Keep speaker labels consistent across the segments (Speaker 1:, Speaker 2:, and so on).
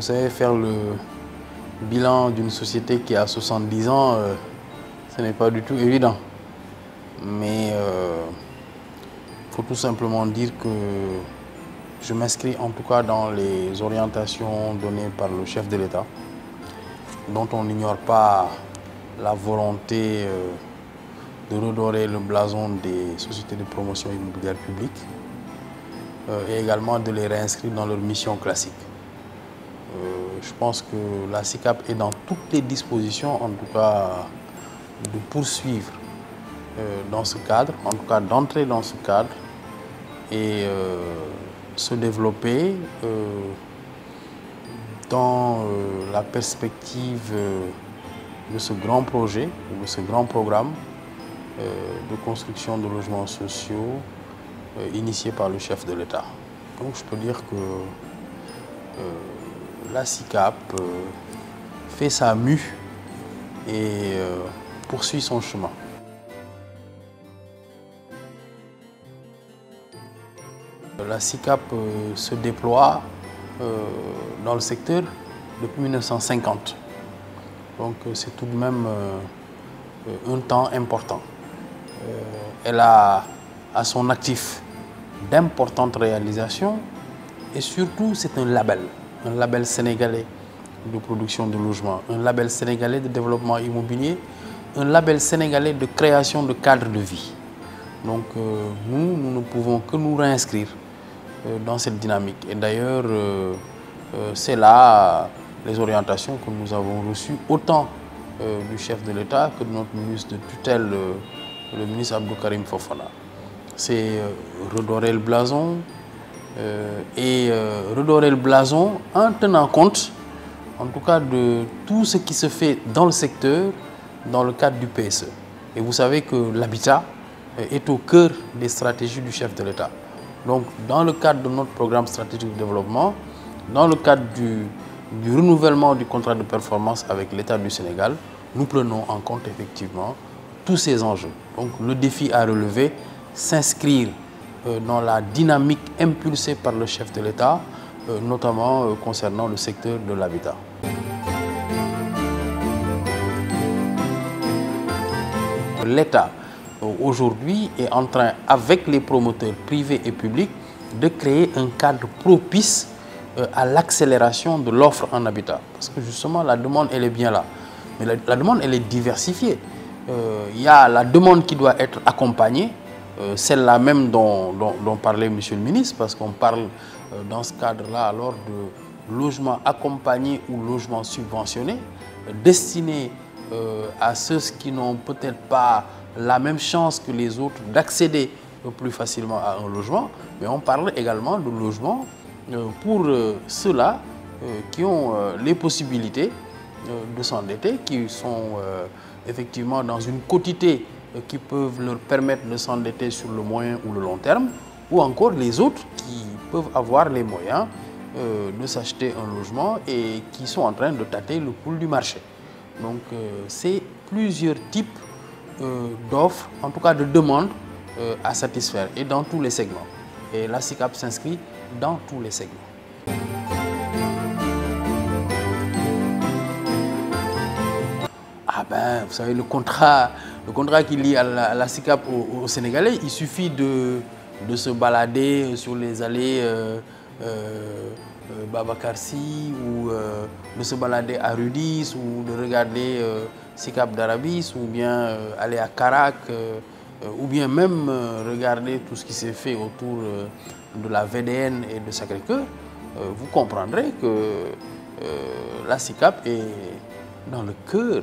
Speaker 1: vous savez, faire le bilan d'une société qui a 70 ans, ce n'est pas du tout évident. Mais il faut tout simplement dire que je m'inscris en tout cas dans les orientations données par le chef de l'État, dont on n'ignore pas la volonté de redorer le blason des sociétés de promotion immobilière publique et également de les réinscrire dans leur mission classique. Je pense que la SICAP est dans toutes les dispositions, en tout cas, de poursuivre dans ce cadre, en tout cas d'entrer dans ce cadre et se développer dans la perspective de ce grand projet, de ce grand programme de construction de logements sociaux initié par le chef de l'État. Donc je peux dire que la SICAP fait sa mue et poursuit son chemin. La SICAP se déploie dans le secteur depuis 1950. Donc c'est tout de même un temps important. Elle a à son actif d'importantes réalisations et surtout c'est un label, un label sénégalais de production de logements, un label sénégalais de développement immobilier, un label sénégalais de création de cadres de vie. Donc nous, nous ne pouvons que nous réinscrire dans cette dynamique. Et d'ailleurs, c'est là les orientations que nous avons reçues, autant du chef de l'État que de notre ministre de tutelle, le ministre Abdou Karim Fofana. C'est redorer le blason et redorer le blason en tenant compte, en tout cas, de tout ce qui se fait dans le secteur, dans le cadre du PSE. Et vous savez que l'habitat est au cœur des stratégies du chef de l'État. Donc, dans le cadre de notre programme stratégique de développement, dans le cadre du, du renouvellement du contrat de performance avec l'État du Sénégal, nous prenons en compte effectivement tous ces enjeux. Donc, le défi à relever, s'inscrire dans la dynamique impulsée par le chef de l'État, notamment concernant le secteur de l'habitat. L'État aujourd'hui est en train, avec les promoteurs privés et publics, de créer un cadre propice à l'accélération de l'offre en habitat. Parce que justement, la demande, elle est bien là. Mais la, la demande, elle est diversifiée. Il y a la demande qui doit être accompagnée, celle-là même dont, dont, parlait M. le ministre, parce qu'on parle dans ce cadre-là alors de logement accompagné ou logement subventionné, destiné à ceux qui n'ont peut-être pas la même chance que les autres d'accéder plus facilement à un logement, mais on parle également de logement pour ceux-là qui ont les possibilités de s'endetter, qui sont effectivement dans une quotité qui peuvent leur permettre de s'endetter sur le moyen ou le long terme, ou encore les autres qui peuvent avoir les moyens de s'acheter un logement et qui sont en train de tâter le pouls du marché. Donc c'est plusieurs types d'offres, en tout cas de demandes à satisfaire et dans tous les segments. Et la SICAP s'inscrit dans tous les segments. Ah ben, vous savez, le contrat, le contrat qui lie à la, à la SICAP au, au, Sénégalais, il suffit de, de, se balader sur les allées euh, euh, Babakarsi ou euh, de se balader à Rudis ou de regarder SICAP d'Arabis ou bien aller à Karak ou bien même regarder tout ce qui s'est fait autour de la VDN et de Sacré-Cœur, vous comprendrez que la SICAP est dans le cœur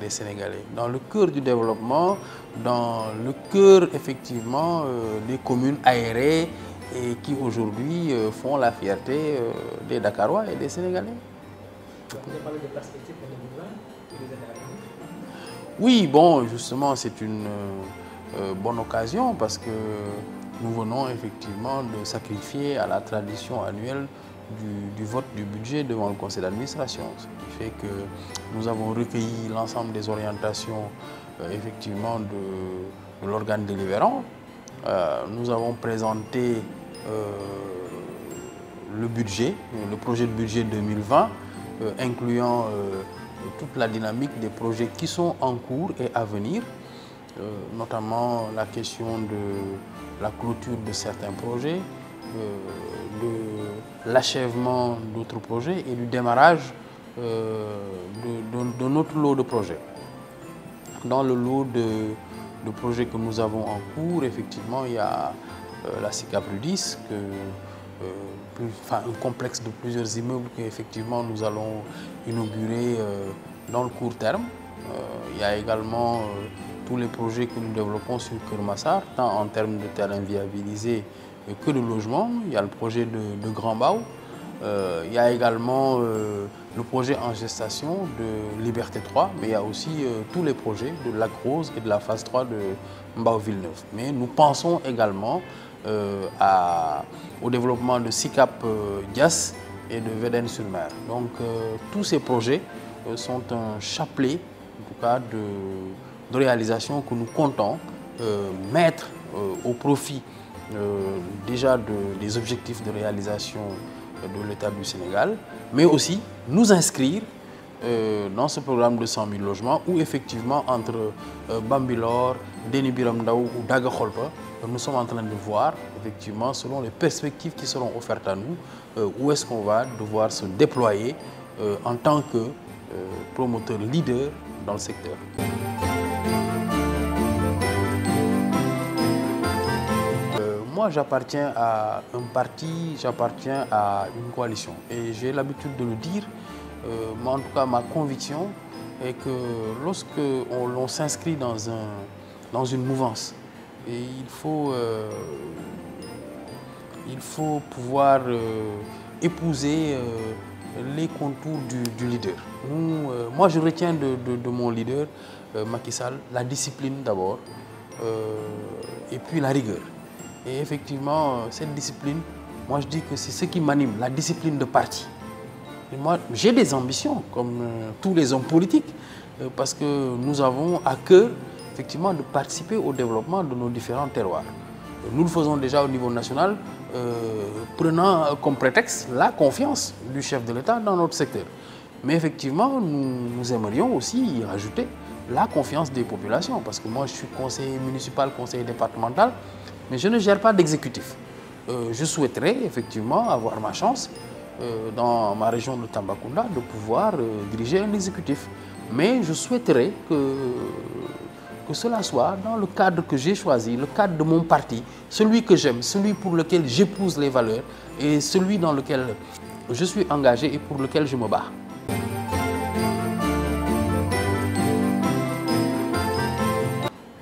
Speaker 1: des Sénégalais, dans le cœur du développement, dans le cœur effectivement des communes aérées et qui aujourd'hui font la fierté des Dakarois et des Sénégalais.
Speaker 2: Vous avez parlé perspectives pour 2020
Speaker 1: Oui, bon, justement, c'est une euh, bonne occasion parce que nous venons effectivement de sacrifier à la tradition annuelle du, vote du budget devant le conseil d'administration. Ce qui fait que nous avons recueilli l'ensemble des orientations euh, effectivement de, l'organe délibérant. Euh, nous avons présenté le budget, le projet de budget 2020, incluant toute la dynamique des projets qui sont en cours et à venir, notamment la question de la clôture de certains projets, l'achèvement d'autres projets et du démarrage de, notre lot de projets. Dans le lot de, projets que nous avons en cours, effectivement, il y a la SICAP 10, que, un complexe de plusieurs immeubles qu'effectivement nous allons inaugurer dans le court terme. il y a également tous les projets que nous développons sur Kermassar, tant en termes de terrain viabilisé que de logement. Il y a le projet de, Grand Bao. il y a également le projet en gestation de Liberté 3, mais il y a aussi tous les projets de la Rose et de la phase 3 de Mbao Villeneuve. Mais nous pensons également au développement de SICAP Dias et de Veden sur mer. Donc tous ces projets sont un chapelet en tout cas, de, réalisation que nous comptons mettre au profit déjà des objectifs de réalisation de l'État du Sénégal, mais aussi nous inscrire dans ce programme de 100 000 logements où effectivement entre Bambilor, Denis Biramdaou ou Daga Kholpa, nous sommes en train de voir effectivement selon les perspectives qui seront offertes à nous, où est-ce qu'on va devoir se déployer en tant que promoteur leader dans le secteur. J'appartiens à un parti, j'appartiens à une coalition. Et j'ai l'habitude de le dire, mais en tout cas, ma conviction est que lorsque l'on s'inscrit dans, un, dans une mouvance, il, faut, il faut pouvoir épouser les contours du, leader. moi, je retiens de, mon leader, Macky Sall, la discipline d'abord, et puis la rigueur. Et effectivement, cette discipline, moi je dis que c'est ce qui m'anime, la discipline de parti. moi, j'ai des ambitions, comme tous les hommes politiques, parce que nous avons à cœur, effectivement, de participer au développement de nos différents terroirs. Nous le faisons déjà au niveau national, prenant comme prétexte la confiance du chef de l'État dans notre secteur. Mais effectivement, nous, aimerions aussi y rajouter la confiance des populations, parce que moi je suis conseiller municipal, conseiller départemental, mais je ne gère pas d'exécutif. je souhaiterais effectivement avoir ma chance dans ma région de Tambacounda de pouvoir diriger un exécutif. Mais je souhaiterais que, que cela soit dans le cadre que j'ai choisi, le cadre de mon parti, celui que j'aime, celui pour lequel j'épouse les valeurs et celui dans lequel je suis engagé et pour lequel je me bats.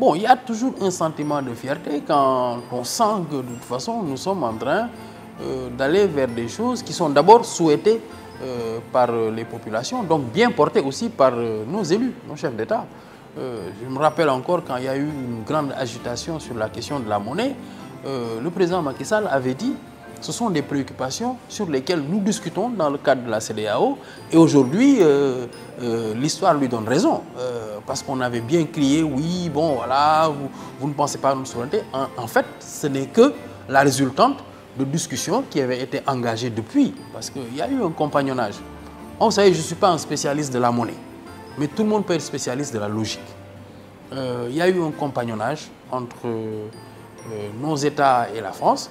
Speaker 1: Bon, il y a toujours un sentiment de fierté quand on sent que de toute façon nous sommes en train d'aller vers des choses qui sont d'abord souhaitées par les populations, donc bien portées aussi par nos élus, nos chefs d'État. je me rappelle encore quand il y a eu une grande agitation sur la question de la monnaie, le président Macky Sall avait dit ce sont des préoccupations sur lesquelles nous discutons dans le cadre de la CDAO. Et aujourd'hui, l'histoire lui donne raison. parce qu'on avait bien crié, oui, bon, voilà, vous, ne pensez pas à notre souveraineté. En, fait, ce n'est que la résultante de discussions qui avaient été engagées depuis. Parce qu'il y a eu un compagnonnage. vous savez, je ne suis pas un spécialiste de la monnaie. Mais tout le monde peut être spécialiste de la logique. il y a eu un compagnonnage entre nos États et la France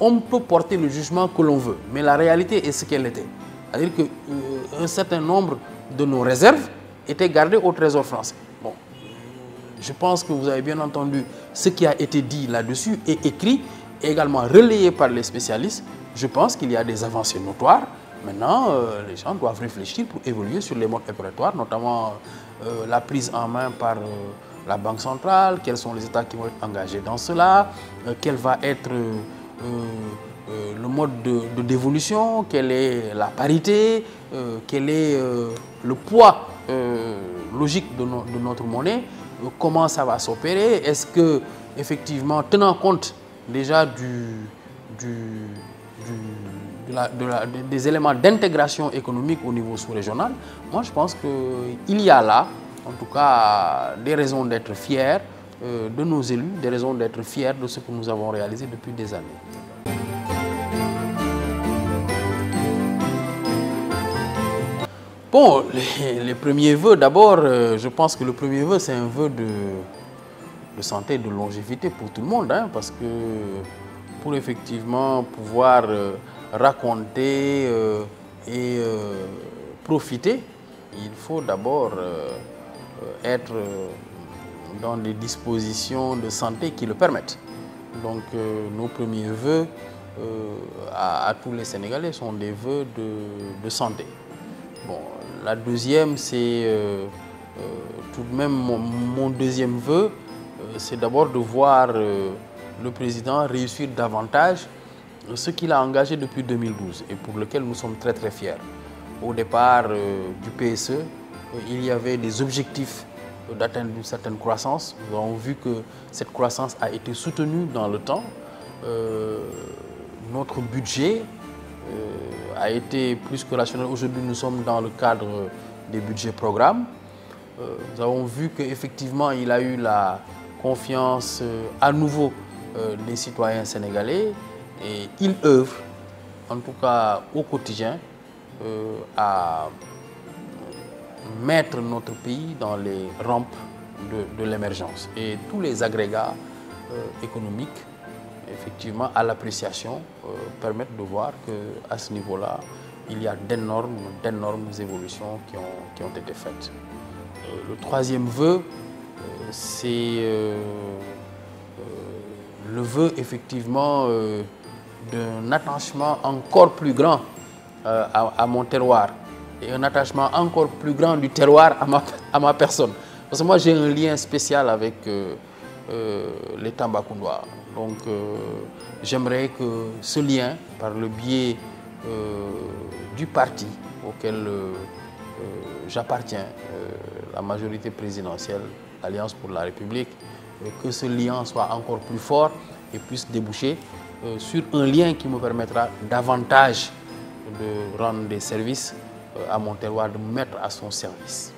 Speaker 1: on peut porter le jugement que l'on veut, mais la réalité est ce qu'elle était. C'est-à-dire qu'un certain nombre de nos réserves étaient gardées au Trésor français. Bon, je pense que vous avez bien entendu ce qui a été dit là-dessus et écrit, et également relayé par les spécialistes. Je pense qu'il y a des avancées notoires. Maintenant, les gens doivent réfléchir pour évoluer sur les modes opératoires, notamment la prise en main par la Banque centrale, quels sont les États qui vont être engagés dans cela, quelle va être le mode de, dévolution, quelle est la parité, quel est le poids logique de, notre monnaie, comment ça va s'opérer, est-ce que, effectivement, tenant compte déjà du, des éléments d'intégration économique au niveau sous-régional, moi je pense qu'il y a là, en tout cas, des raisons d'être fiers euh, de nos élus des raisons d'être fiers de ce que nous avons réalisé depuis des années. Bon, les, premiers vœux, d'abord, euh, je pense que le premier vœu, c'est un vœu de, de santé, de longévité pour tout le monde, hein, parce que pour effectivement pouvoir euh, raconter et profiter, il faut d'abord être dans des dispositions de santé qui le permettent. Donc euh, nos premiers vœux euh, à, tous les Sénégalais sont des vœux de, santé. Bon, la deuxième, c'est euh, tout de même mon, deuxième vœu, c'est d'abord de voir le président réussir davantage ce qu'il a engagé depuis 2012 et pour lequel nous sommes très très fiers. Au départ du PSE, il y avait des objectifs d'atteindre une certaine croissance. Nous avons vu que cette croissance a été soutenue dans le temps. Euh, notre budget euh, a été plus que rationnel. Aujourd'hui, nous sommes dans le cadre des budgets programmes. Euh, nous avons vu qu'effectivement, il a eu la confiance à nouveau des citoyens sénégalais et il œuvre, en tout cas au quotidien, à mettre notre pays dans les rampes de, l'émergence. Et tous les agrégats euh, économiques, effectivement, à l'appréciation, euh, permettent de voir qu'à ce niveau-là, il y a d'énormes, d'énormes évolutions qui ont, qui ont été faites. Euh, le troisième vœu, c'est le vœu effectivement d'un attachement encore plus grand à, à mon terroir et un attachement encore plus grand du terroir à ma, à ma personne. Parce que moi j'ai un lien spécial avec euh, euh, les. Donc euh, j'aimerais que ce lien, par le biais euh, du parti auquel euh, j'appartiens, la majorité présidentielle, l'Alliance pour la République, que ce lien soit encore plus fort et puisse déboucher sur un lien qui me permettra davantage de rendre des services à mon terroir, de me mettre à son service.